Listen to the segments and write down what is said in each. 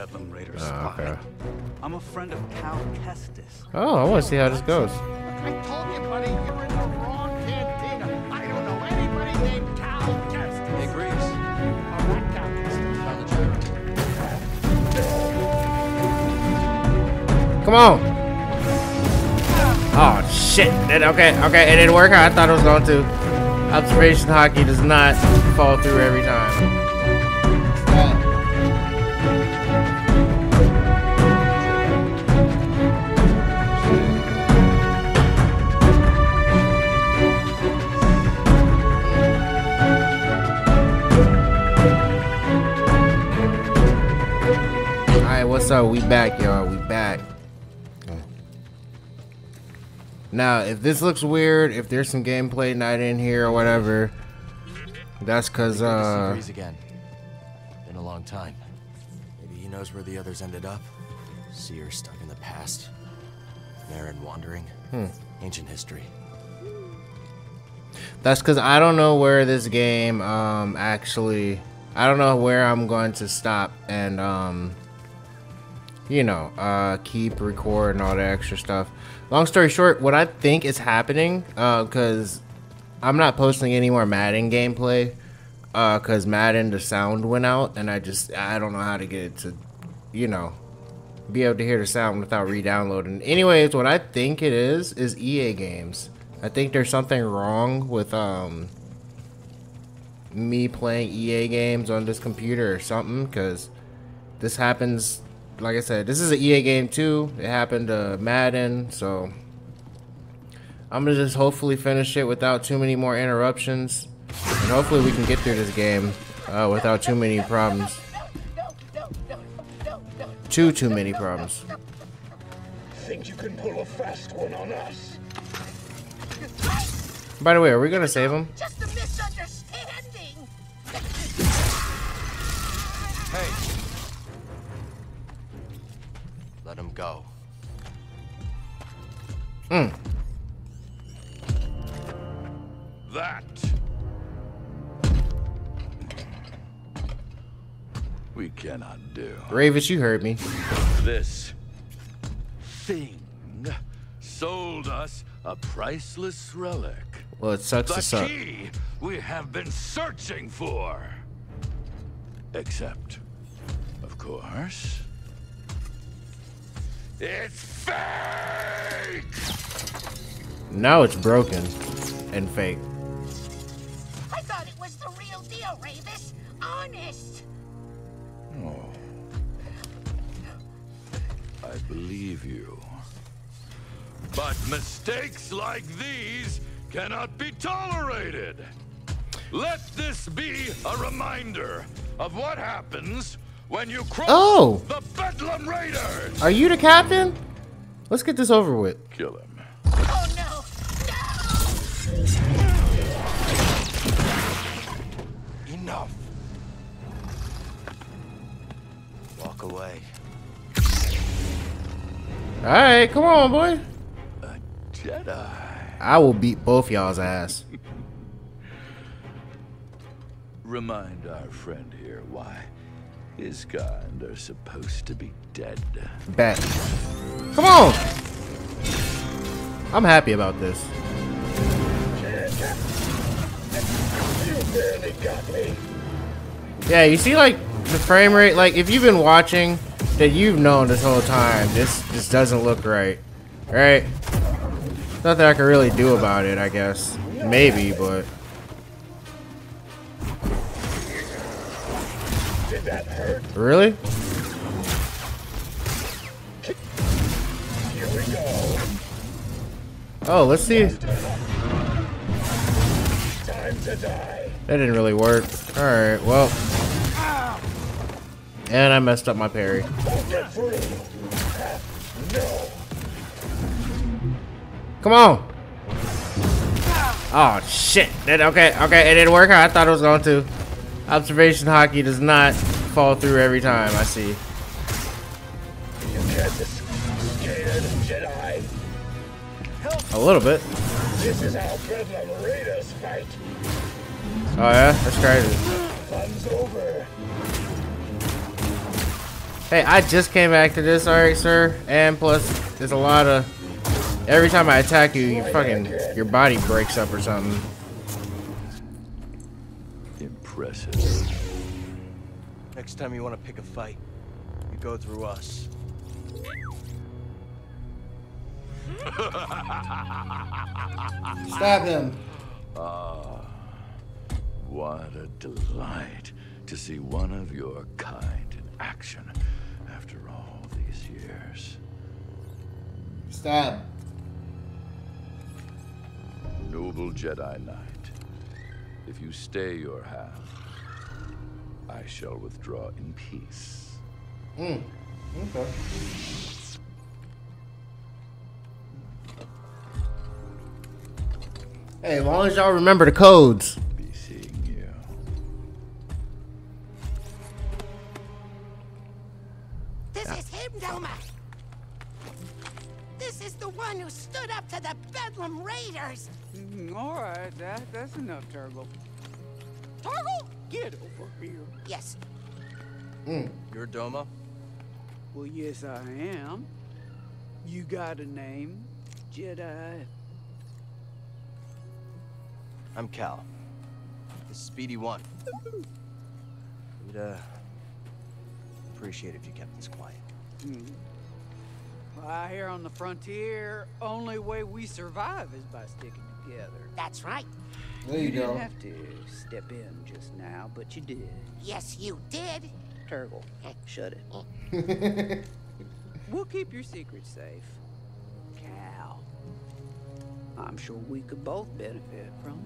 Bedlam Raiders Oh, okay. I'm a friend of Cal Kestis. Oh, I want to see how this goes. I told you, buddy, you're in the wrong cantina. I don't know anybody named Cal Kestis. Hey, Greez. All right, Cal Kestis. Found the gyro. Come on. Oh shit! It, okay, okay, it didn't work how I thought it was going to. Observation hockey does not fall through every time. Up? We back, y'all. We back. Now, if this looks weird, if there's some gameplay not in here or whatever, that's because, uh, again. Been a long time. Maybe he knows where the others ended up. Cere stuck in the past. Merrin wandering. Hmm. Ancient history. that's because I don't know where this game, um, actually, I don't know where I'm going to stop and, um, you know, uh, keep, record, and all that extra stuff. Long story short, what I think is happening, uh, because I'm not posting any more Madden gameplay, uh, because Madden, the sound went out, and I just, I don't know how to get it to, you know, be able to hear the sound without re-downloading. Anyways, what I think it is, is EA games. I think there's something wrong with, um, me playing EA games on this computer or something, because this happens like I said, this is an EA game too. It happened to Madden, so I'm gonna just hopefully finish it without too many more interruptions, and hopefully we can get through this game uh, without too many problems. Too too many problems. Think you can pull a fast one on us? By the way, are we gonna save him? Just a misunderstanding. Hey! Go. Mm. That. We cannot do. Rayvis, you heard me. This thing sold us a priceless relic. Well, it sucks The to suck. key we have been searching for. Except, of course, it's fake! Now it's broken and fake. I thought it was the real deal, Rayvis. Honest. Oh. I believe you. But mistakes like these cannot be tolerated. Let this be a reminder of what happens when you cross Oh! the Bedlam Raiders. Are you the captain? Let's get this over with. Kill him. Oh no. Enough. Walk away. All right, come on, boy. A Jedi. I will beat both y'all's ass. Remind our friend here why his kind are supposed to be dead. Bet. Come on. I'm happy about this. Yeah, you see, like the frame rate. Like if you've been watching, that you've known this whole time. This just doesn't look right, right? Nothing I can really do about it. I guess maybe, but that hurt? really, Here we go. oh, let's see. Time to die. That didn't really work. All right, well, and I messed up my parry. No. Come on. Oh shit. That, okay, okay, it didn't work how I thought it was going to. Observation hockey does not fall through every time, I see. You Jedi. A little bit. This is how Bedlam Raiders fight. Oh yeah? That's crazy. Fun's over. Hey, I just came back to this, alright, sir. And plus, there's a lot of... Every time I attack you, you fucking... Your body breaks up or something. Impressive. Next time you want to pick a fight, you go through us. Stab him. Ah, what a delight to see one of your kind in action after all these years. Stab. Noble Jedi Knight, if you stay your hand, I shall withdraw in peace. Hmm. Okay. Hey, as long as y'all remember the codes. Well, yes, I am. You got a name, Jedi? I'm Cal. This is BD-1. We'd, uh, appreciate if you kept this quiet. Well, out here on the frontier, only way we survive is by sticking together. that's right. There You didn't have to step in just now, but you did. Yes, you did. Turgle, oh, shut it. Oh. We'll keep your secret safe. Cal. I'm sure we could both benefit from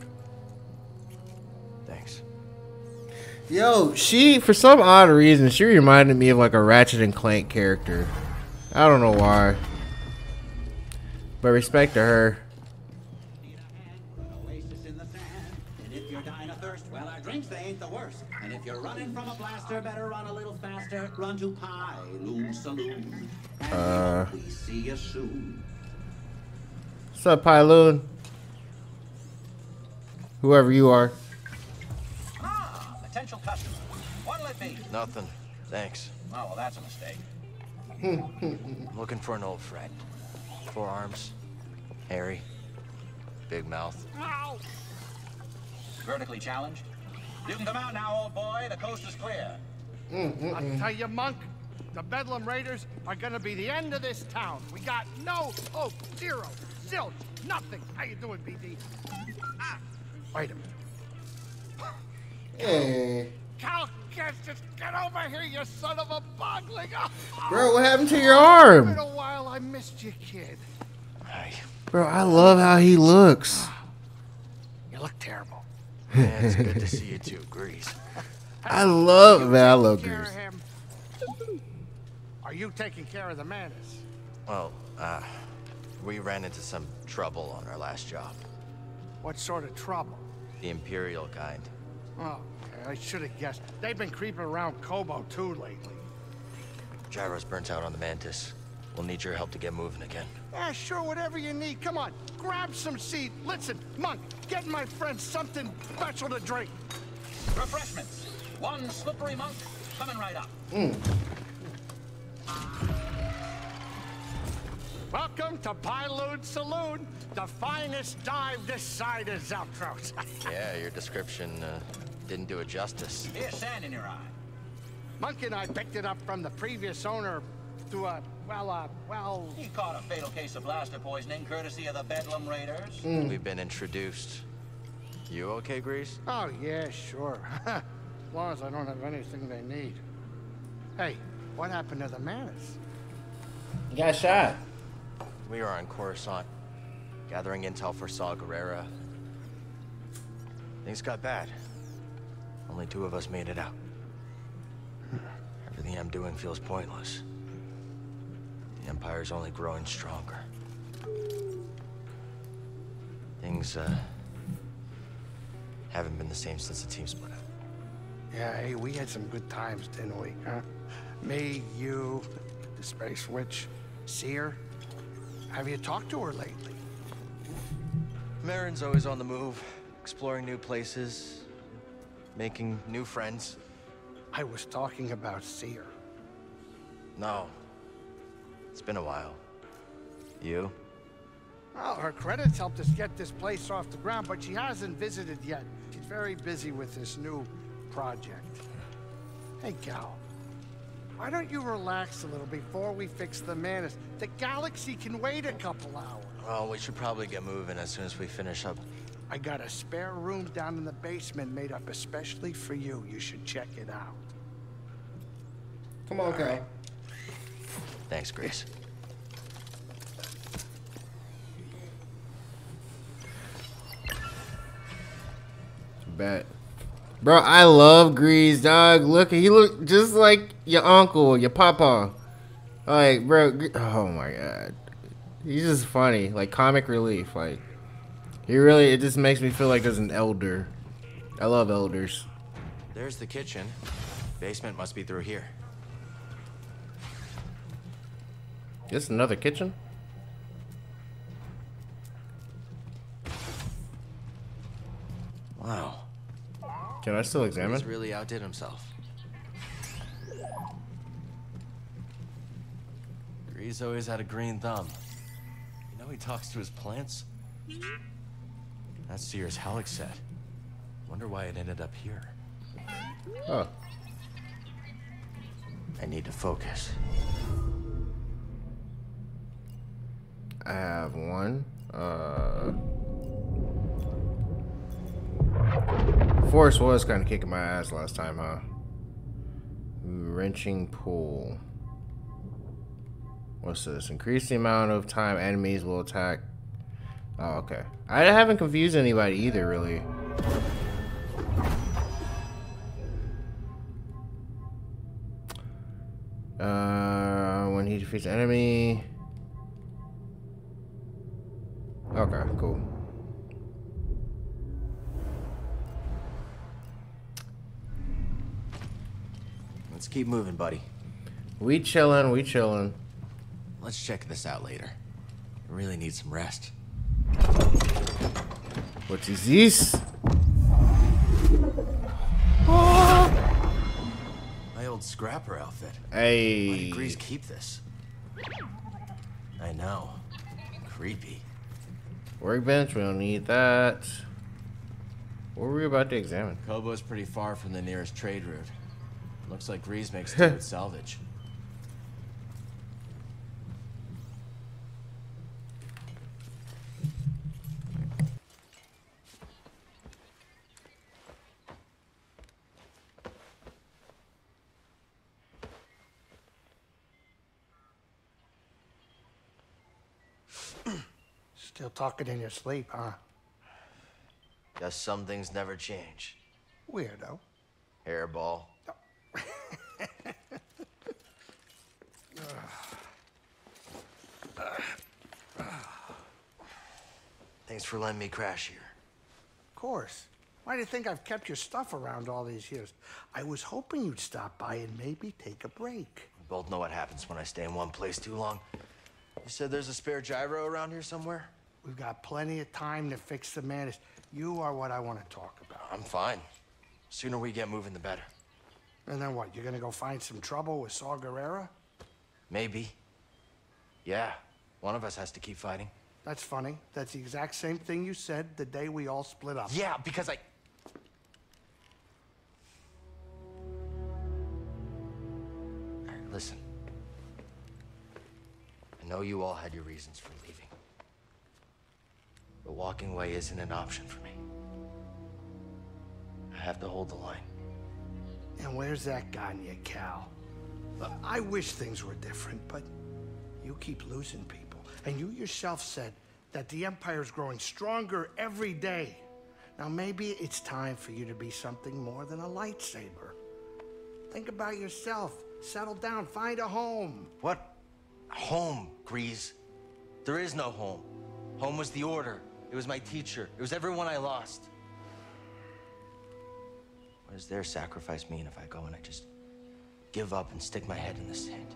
it. Thanks. Yo, she, for some odd reason, she reminded me of like a Ratchet and Clank character. I don't know why. But respect to her. If you're running from a blaster, better run a little faster. Run to Pie Loon Saloon. And Uh. we see you soon. What's up, Pyloon? Whoever you are. Ah, potential customer. What'll it be? Nothing. Thanks. Oh, well, that's a mistake. I'm looking for an old friend. Four arms, hairy, big mouth. Vertically challenged. You can come out now, old boy. The coast is clear. I tell you, Monk, the Bedlam Raiders are gonna be the end of this town. We got no hope. Zero. Zilch. Nothing. How you doing, BD? Ah, wait a minute. Hey. Cal just get over here, you son of a bogling! Oh, Bro, what happened to your it's been arm? a while. I missed you, kid. Hi. Bro, I love how he looks. You look terrible. Yeah, it's good to see you too, Greez. I love, man, I love Care of Greez. him. Are you taking care of the Mantis? Well, uh, we ran into some trouble on our last job. What sort of trouble? The Imperial kind. Oh, I should have guessed. They've been creeping around Koboh too lately. Gyro's burnt out on the Mantis. We'll need your help to get moving again. Yeah, sure, whatever you need. Come on, grab some seed. Listen, Monk, get my friend something special to drink. Refreshments. One slippery monk coming right up. Welcome to Pyloon Saloon, the finest dive this side of Zeltros. Yeah, your description uh, didn't do it justice. Here's sand in your eye. Monk and I picked it up from the previous owner through a, well, uh, well, He caught a fatal case of blaster poisoning courtesy of the Bedlam Raiders. We've been introduced. You okay, Greez? oh, yeah, sure. as long as I don't have anything they need. Hey, what happened to the Mantis? You got shot. We were on Coruscant, gathering intel for Saw Gerrera. Things got bad. Only two of us made it out. Everything I'm doing feels pointless. The Empire's only growing stronger. Things, uh, haven't been the same since the team split up. Yeah, hey, we had some good times, didn't we? Huh? Me, you, the Space Witch, Cere. Have you talked to her lately? Merrin's always on the move, exploring new places, making new friends. I was talking about Cere. No. It's been a while. You? Well, her credits helped us get this place off the ground, but she hasn't visited yet. She's very busy with this new project. Hey, Cal. Why don't you relax a little before we fix the Mantis? The galaxy can wait a couple hours. Well, we should probably get moving as soon as we finish up. I got a spare room down in the basement made up especially for you. You should check it out. Come on, Cal. Thanks, Greez. Bet. Bro, I love Greez, dog. Look, he look just like your uncle, your papa. Like, bro, oh my god. He's just funny, like comic relief. Like, he really, it just makes me feel like there's an elder. I love elders. There's the kitchen. Basement must be through here. This is another kitchen? Wow. Can I still examine? He's really outdid himself. Greez always had a green thumb. You know he talks to his plants? That's Sears Halleck said. Wonder why it ended up here. Oh, I need to focus. I have one. Uh, Forrest was kind of kicking my ass last time, huh? Wrenching pool. What's this? Increase the amount of time enemies will attack. Oh, okay. I haven't confused anybody either, really. Uh, when he defeats enemy. Let's keep moving, buddy. We chillin', we chillin'. Let's check this out later. I really need some rest. What is this? My old scrapper outfit. Why Hey. did Greez keep this? I know. Creepy. Workbench, we don't need that. What were we about to examine? Koboh's pretty far from the nearest trade route. Looks like Greez makes do with salvage. Still talking in your sleep, huh? Guess some things never change. Weirdo. Hairball. Thanks for letting me crash here. Of course. Why do you think I've kept your stuff around all these years? I was hoping you'd stop by and maybe take a break. We both know what happens when I stay in one place too long. You said there's a spare gyro around here somewhere? We've got plenty of time to fix the Mantis. You are what I want to talk about. I'm fine. The Sooner we get moving, the better. And then what? You're gonna go find some trouble with Saw Gerrera? Maybe. Yeah, one of us has to keep fighting. That's funny. That's the exact same thing you said the day we all split up. Yeah, because I. All right, listen. I know you all had your reasons for leaving. But walking away isn't an option for me. I have to hold the line. And where's that gotten you, Cal? I wish things were different, but you keep losing people. And you yourself said that the empire is growing stronger every day. Now, maybe it's time for you to be something more than a lightsaber. Think about yourself. Settle down. Find a home. What? Home, Greez. There is no home. Home was the Order. It was my teacher. It was everyone I lost. What does their sacrifice mean if I go and I just give up and stick my head in the sand?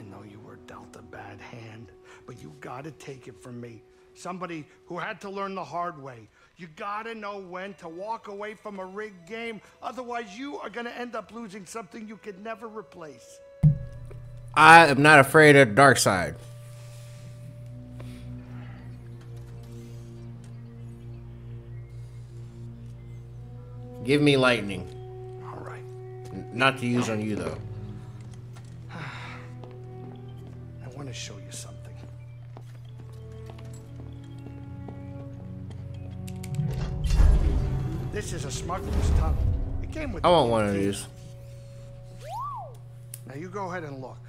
I know you were dealt a bad hand, but you gotta take it from me. Somebody who had to learn the hard way. You gotta know when to walk away from a rigged game, otherwise you are gonna end up losing something you could never replace. I am not afraid of the dark side. Give me lightning. All right. Not to use on you though. To show you something. This is a smuggler's tunnel. It came with I want one of these. Now you go ahead and look.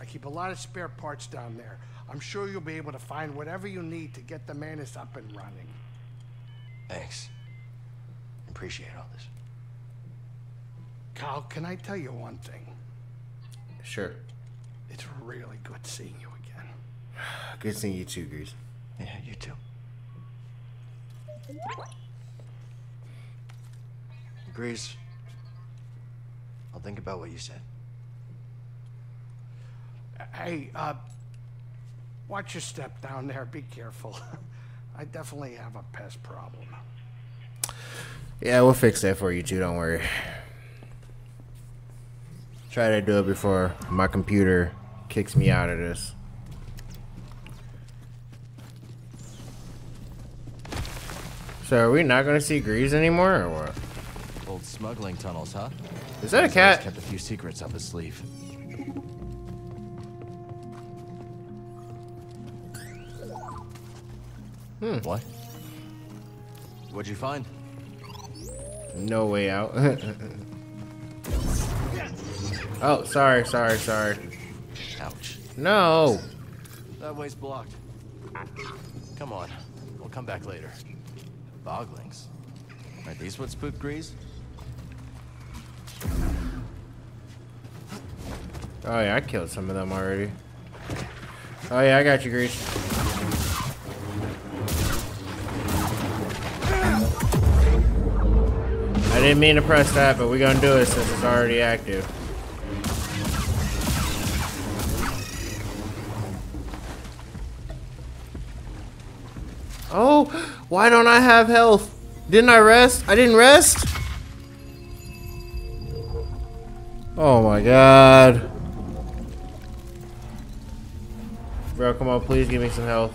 I keep a lot of spare parts down there. I'm sure you'll be able to find whatever you need to get the Mantis up and running. Thanks. Appreciate all this. Cal, can I tell you one thing? Sure. It's really good seeing you again. Good seeing you too, Greez. Yeah, you too. Greez. I'll think about what you said. Hey, uh, watch your step down there. Be careful. I definitely have a pest problem. Yeah, we'll fix that for you too. Don't worry. Try to do it before my computer kicks me out of this. So are we not going to see Greez anymore, or what? Old smuggling tunnels, huh? Is that a cat? Kept a few secrets up his sleeve. Hmm. What? What'd you find? No way out. oh, sorry, sorry, sorry. Ouch. No. That way's blocked. Come on. We'll come back later. Boglings. Are these what spooked Greez? Oh yeah, I killed some of them already. Oh yeah, I got you, Greez. I didn't mean to press that, but we're gonna do it since it's already active. Oh, why don't I have health? Didn't I rest? I didn't rest? Oh my god. Bro, come on, please give me some health.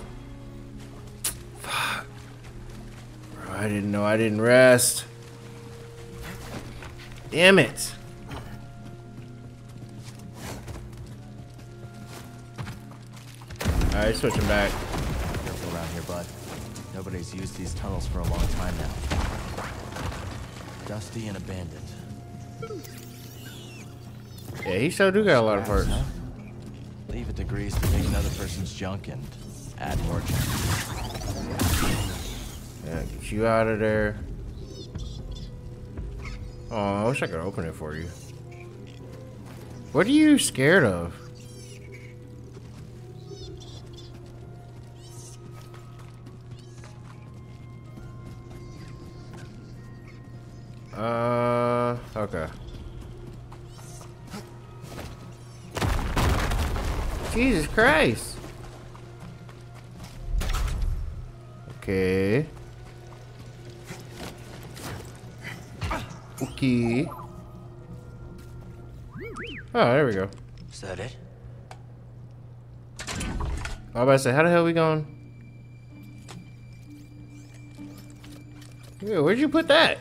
Fuck. Bro, I didn't know I didn't rest. Damn it. Alright, switching back. Nobody's used these tunnels for a long time now. Dusty and abandoned. Yeah, he sure do got a lot of parts. Huh? Leave it to Greez to take another person's junk and add more junk. Yeah, get you out of there. Oh, I wish I could open it for you. What are you scared of? Uh, okay. Jesus Christ. Okay. Okay. Oh, there we go. Is that it? I was about to say, how the hell are we going? Yeah, where'd you put that?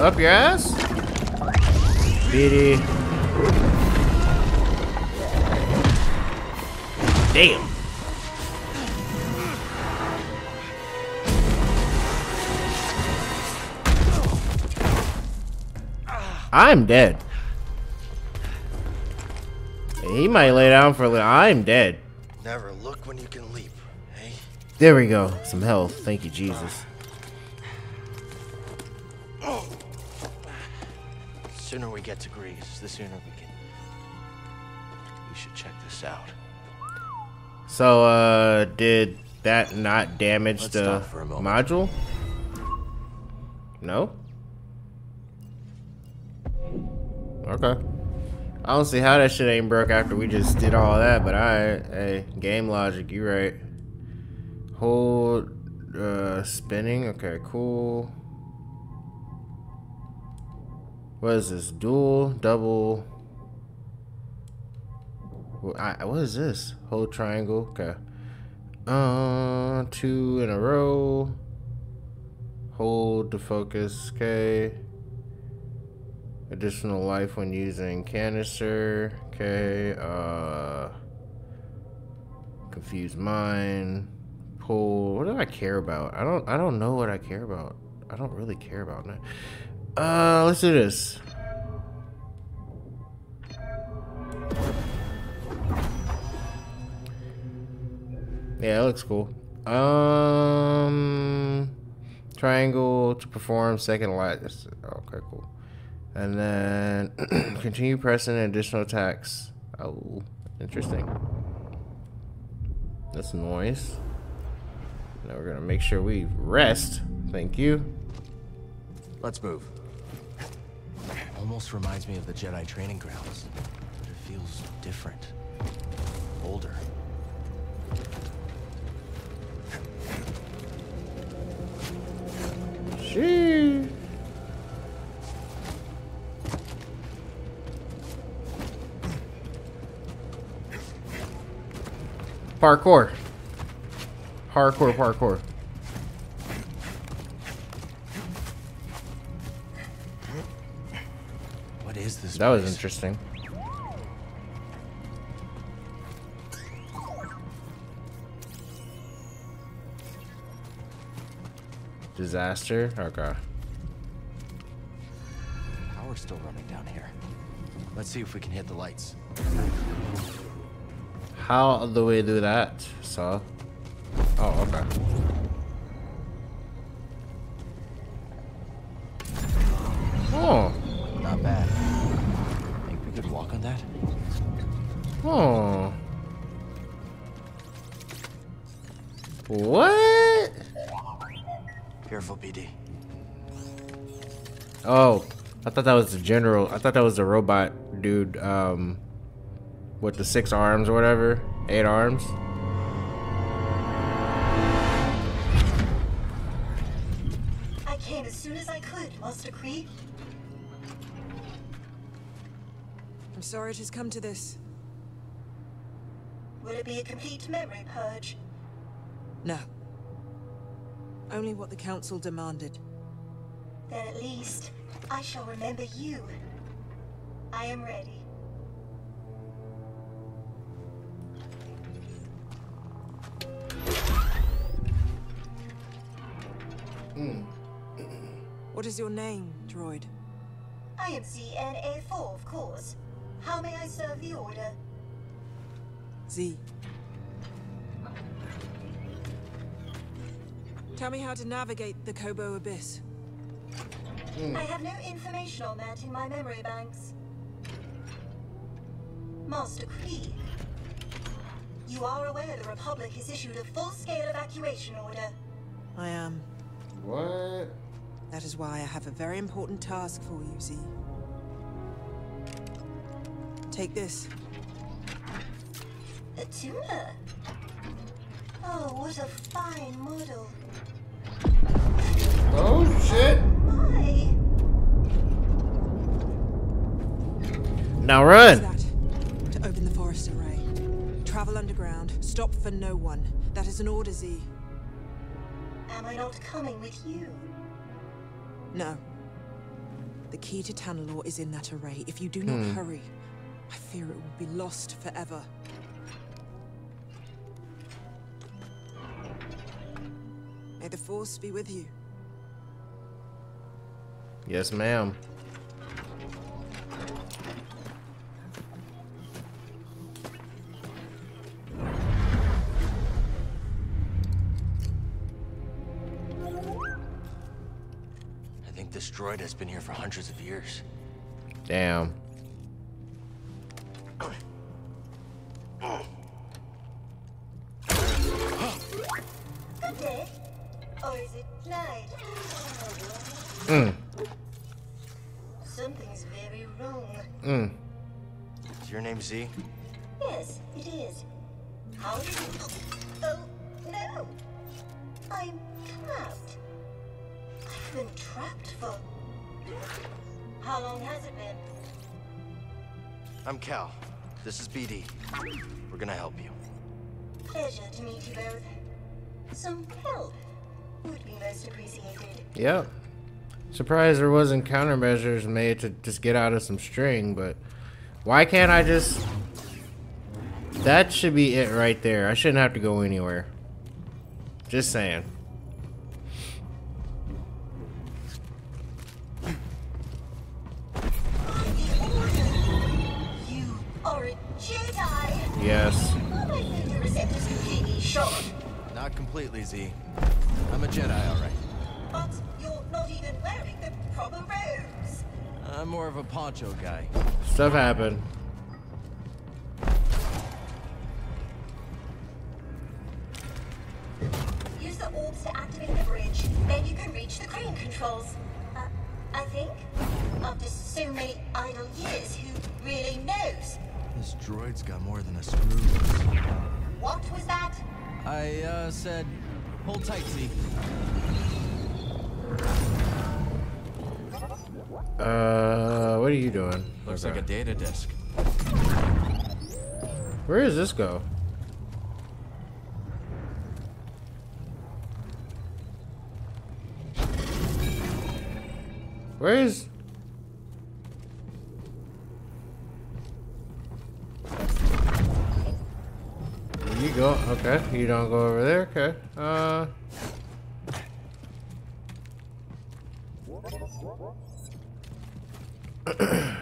Up your ass? Bitty. Damn. I'm dead. He might lay down for a little. I'm dead. Never look when you can leap, hey? There we go. Some health. Thank you, Jesus. Sooner we get to Greez, the sooner we can. We should check this out. So, uh, did that not damage Let's the module? No? Okay. I don't see how that shit ain't broke after we just did all that, but I, hey, game logic, you right. Hold uh, spinning. Okay, cool. What is this? Dual, double. What, is this? Whole triangle. Okay. Uh, two in a row. Hold to focus. Okay. Additional life when using canister. Okay. Uh. Confused mind. Pull. What do I care about? I don't. I don't know what I care about. I don't really care about that. Uh, let's do this. Yeah, it looks cool. Um, triangle to perform second light. Okay, cool. And then continue pressing additional attacks. Oh, interesting. That's noise. Now we're gonna make sure we rest. Thank you. Let's move. Almost reminds me of the Jedi training grounds, but it feels different. Older. She. Parkour. Hardcore parkour. This That was interesting. Disaster? Okay. Power's still running down here. Let's see if we can hit the lights. How do we do that? So. Oh, okay. Oh, I thought that was the general. I thought that was the robot dude, um, with the six arms or whatever. Eight arms. I came as soon as I could, Master Khri. I'm sorry it has come to this. Will it be a complete memory purge? No. Only what the Council demanded. Then at least I shall remember you. I am ready. Hmm. What is your name, droid? I am ZNA4, of course. How may I serve the Order? Z. Tell me how to navigate the Koboh Abyss. Mm. I have no information on that in my memory banks. Master Khri, you are aware the Republic has issued a full-scale evacuation order. I am. What? That is why I have a very important task for you, Z. Take this. A tuner? Oh, what a fine model. Oh shit! My, Now run. that to open the forest array. Travel underground. Stop for no one. That is an order, Z. am I not coming with you? No. The key to Tanalorr is in that array. If you do not hmm. hurry, I fear it will be lost forever. May the Force be with you. Yes, ma'am. Droid has been here for hundreds of years. Damn. I'm Cal. This is BD. We're gonna help you. Pleasure to meet you both. Some help would be most appreciated. Yep. Surprised there wasn't countermeasures made to just get out of some string, but why can't I just... That should be it right there. I shouldn't have to go anywhere. Just saying. Shot? Not completely, Z. I'm a Jedi, alright. But you're not even wearing the proper robes. I'm more of a poncho guy. Stuff happened. Use the orbs to activate the bridge. Then you can reach the crane controls. Uh, I think. After so many idle years, who really knows? This droid's got more than a screw. What was that? I, uh, said, hold tight, Z. Uh, what are you doing? Looks Okay. like a data disk. Where does this go? Where is... okay. You don't go over there, okay. Uh...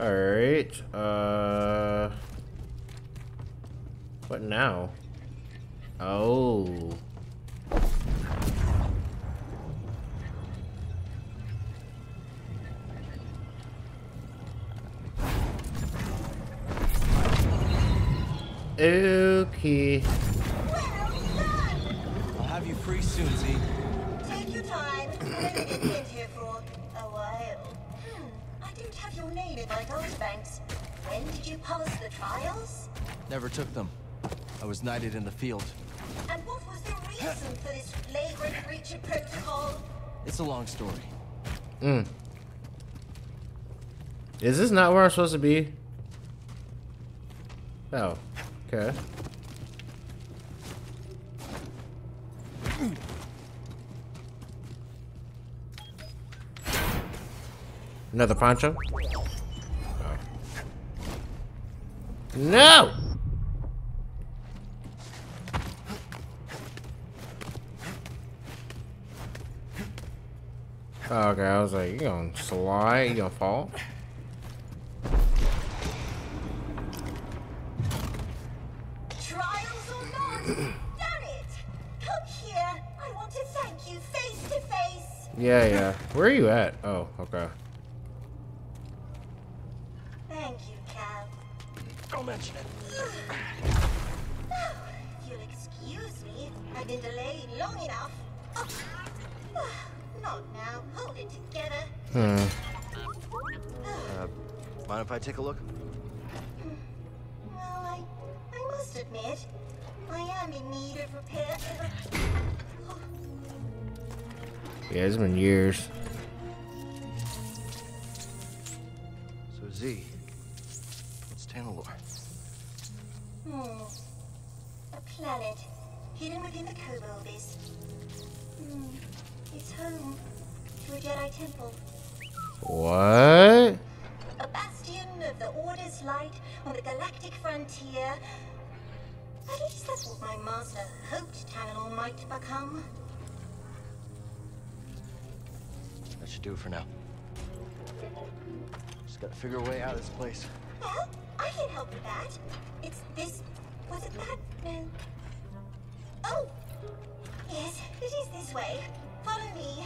Alright, uh... What now? Oh. Okay. I'll have you free soon, Z. Take your time. I've only been in here for a while. Hmm, I don't have your name in my databanks. When did you pass the trials? Never took them. I was knighted in the field. And what was the reason for this flagrant breach of protocol? It's a long story. Mm. Is this not where I'm supposed to be? Oh. Okay. Another poncho? No! Okay, I was like, you gonna slide? You gonna fall? Or not? Damn it! Come here. I want to thank you face to face. Yeah, yeah. Where are you at? Oh, okay. Thank you, Cal. Don't mention it. Now, you'll excuse me, I've been delayed long enough. Oh. Not now. Hold it together. Hmm. Uh, mind if I take a look? Yeah, it's been years. So, Z. What's Tanalorr? Hmm. A planet hidden within the Kobolds. Hmm. It's home to a Jedi temple. What? A bastion of the Order's light on the galactic frontier. At least that's what my master hoped Tanalorr might become. That should do it for now. Just gotta figure a way out of this place. Well, I can help with that. It's this. Was it that? No. Oh! Yes, it is this way. Follow me.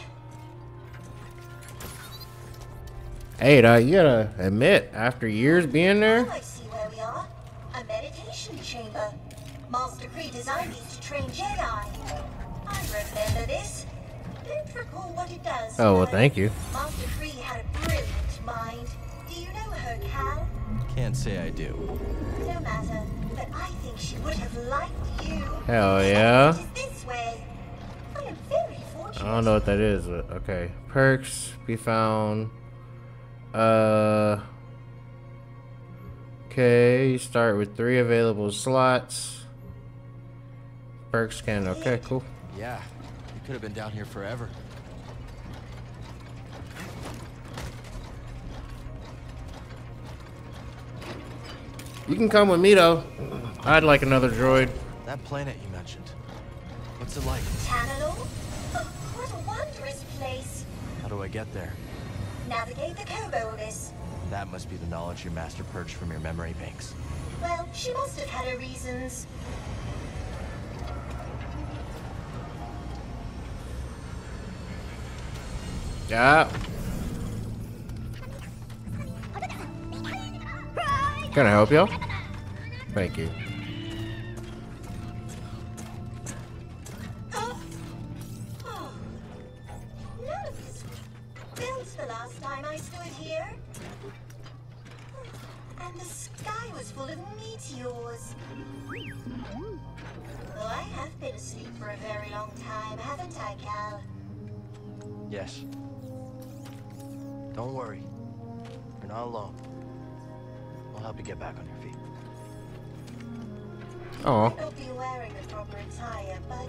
Hey, uh, you gotta admit, after years being there, Now I see where we are. A meditation chamber. Master Khri designed these to train Jedi. I remember this. Does. Oh, well, thank you. Master Khri had a brilliant mind. Do you know her, Cal? Can't say I do. No matter, but I think she would have liked you. hell yeah. It is this I don't know what that is, but okay. Perks be found. Uh. Okay, you start with three available slots. Perks can. Okay, cool. Yeah, you could have been down here forever. You can come with me though. I'd like another droid. That planet you mentioned. What's it like? Tanalorr? Oh, what a wondrous place. How do I get there? Navigate the Kobolds. That must be the knowledge your master purged from your memory banks. Well, she must have had her reasons. Yeah. Very long time, haven't I, Cal? Yes. Don't worry. You're not alone. I'll help you get back on your feet. Oh. I'll be wearing the proper attire, but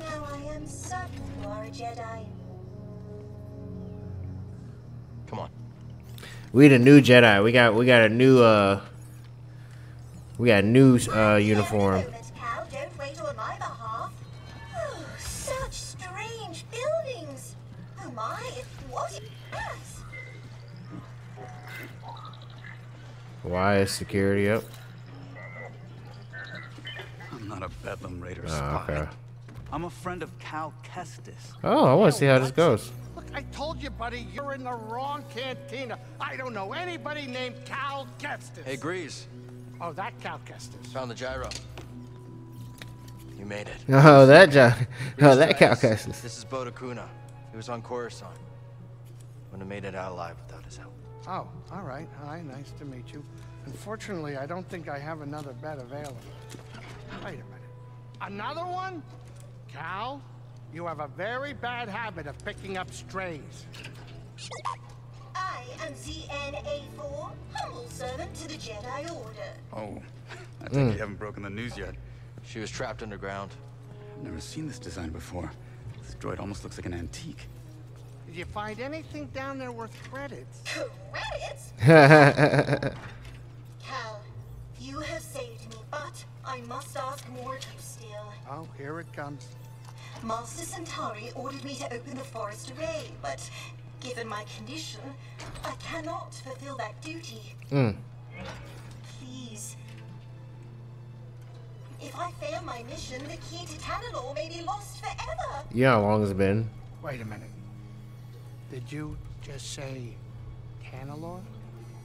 now I am certain you are a Jedi. Come on. We the new Jedi. We got we got a new uh we got a new uh uniform. Why is security up? I'm not a Bedlam Raider Oh, spy. okay. I'm a friend of Cal Kestis. Oh, I want to see how this goes. Look, I told you, buddy, you're in the wrong cantina. I don't know anybody named Cal Kestis. Hey, Greez. Oh, that Cal Kestis. Found the gyro. You made it. Oh, that John. Oh, that Cal Kestis. This is Bode Akuna. He was on Coruscant. Wouldn't have made it out alive without his help. Oh, all right. Hi, nice to meet you. Unfortunately, I don't think I have another bed available. Wait a minute. Another one? Cal, you have a very bad habit of picking up strays. I am ZN-A4, humble servant to the Jedi Order. Oh, I think hmm. you haven't broken the news yet. She was trapped underground. I've never seen this design before. This droid almost looks like an antique. Did you find anything down there worth credits? Credits? Cal, you have saved me, but I must ask more of you still. Oh, here it comes. Master Santari ordered me to open the forest array, but given my condition, I cannot fulfill that duty. Mm. Please. If I fail my mission, the key to Tanalorr may be lost forever. You know how long has it's been? Wait a minute. Did you just say Tanalorr?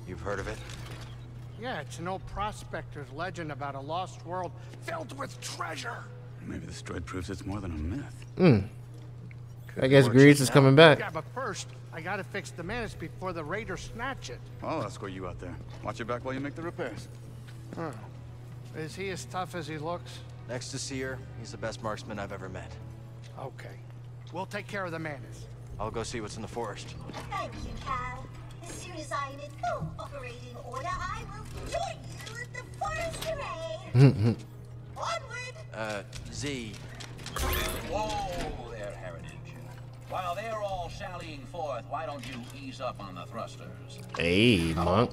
You've heard of it? Yeah, it's an old prospector's legend about a lost world filled with treasure. Maybe this droid proves it's more than a myth. Hmm. I guess Greez is coming back. Yeah, but first, I gotta fix the Mantis before the raiders snatch it. Well, I'll escort you out there. Watch your back while you make the repairs. Huh. Is he as tough as he looks? Next to Cere, he's the best marksman I've ever met. Okay. We'll take care of the Mantis. I'll go see what's in the forest. Thank you, Cal. As soon as I'm in full operating order, I will join you at the forest array. Onward! Uh, Z, Whoa there, Heritage. While they're all sallying forth, why don't you ease up on the thrusters? Hey, monk.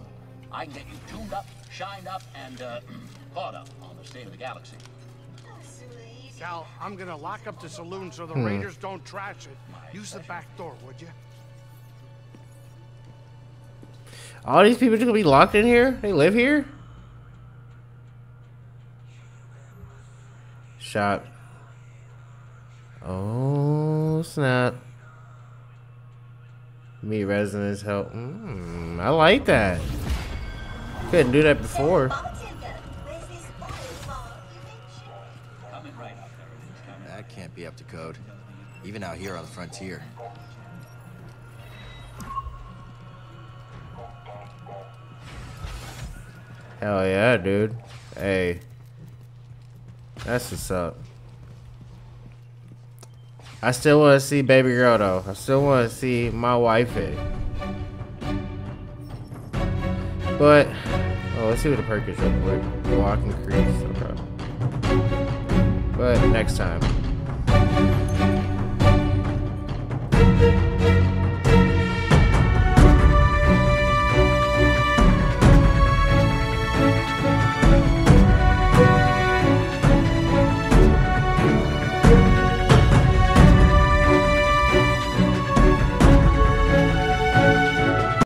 I can get you tuned up, shined up, and uh, caught up on the state of the galaxy. Cal, I'm gonna lock up the saloon so the Hmm. raiders don't trash it. Use the back door, would you? All these people just gonna be locked in here? They live here? Shot. Oh, snap. Meet residents help. Mm, I like that. Couldn't do that before. Be up to code. Even out here on the frontier. Hell yeah, dude. Hey. That's what's up. I still want to see baby girl though. I still want to see my wife wifey. But oh, let's see what the perk is real quick. Walk increase. Okay. But next time. Música